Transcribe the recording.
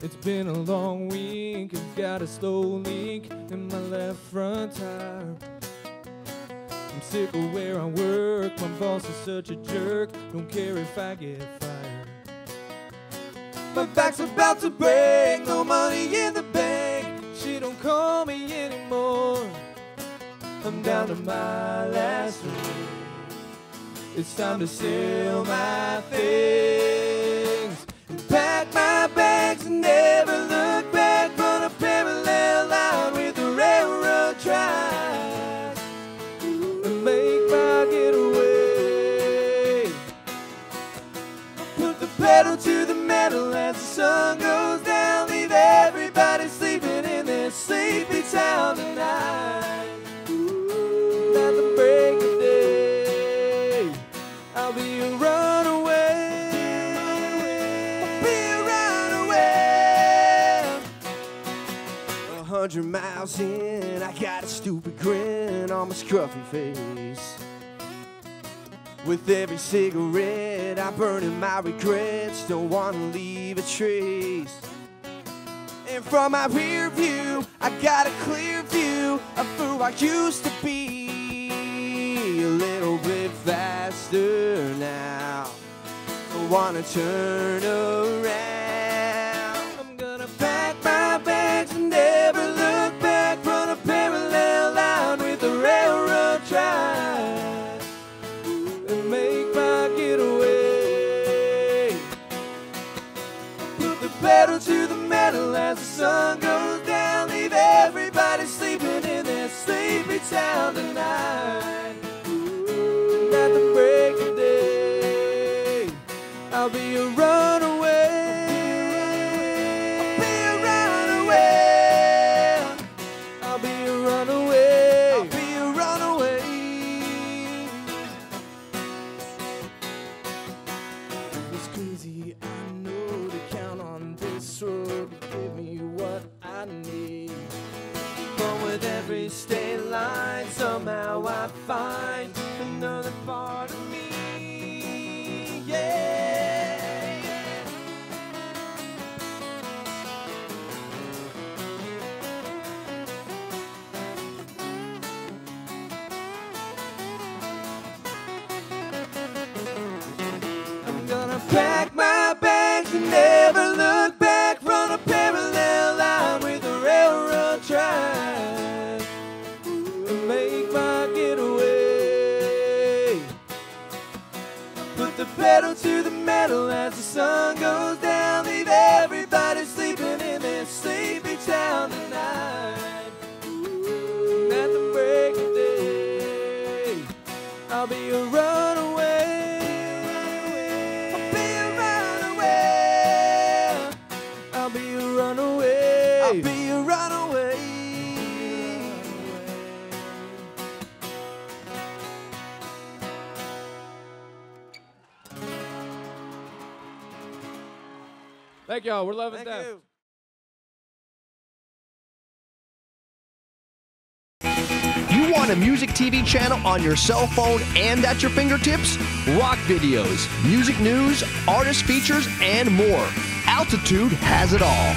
It's been a long week, I've got a slow leak in my left front tire. I'm sick of where I work, my boss is such a jerk, don't care if I get fired. My back's about to break, no money in the bank, she don't call me anymore. I'm down to my last ring. It's time to sell my things Put the pedal to the metal as the sun goes down. Leave everybody sleeping in their sleepy town tonight. At the break of day, I'll be a runaway. I'll be a runaway. A hundred miles in, I got a stupid grin on my scruffy face. With every cigarette, I burn in my regrets. Don't wanna leave a trace. And from my rear view, I got a clear view of who I used to be. A little bit faster now. I wanna turn around. Pedal to the metal as the sun goes down. Leave everybody sleeping in their sleepy town tonight. And at the break of day, I'll be every state somehow I find another part of me. Yeah. I'm gonna pack my bags and pedal to the metal as the sun goes down. Leave everybody sleeping in this sleepy town tonight. And at the break of day, I'll be a runaway. I'll be a runaway. I'll be a runaway. I'll be a runaway. Thank y'all. We're loving Thank death. you. You want a music TV channel on your cell phone and at your fingertips? Rock videos, music news, artist features, and more. Altitude has it all.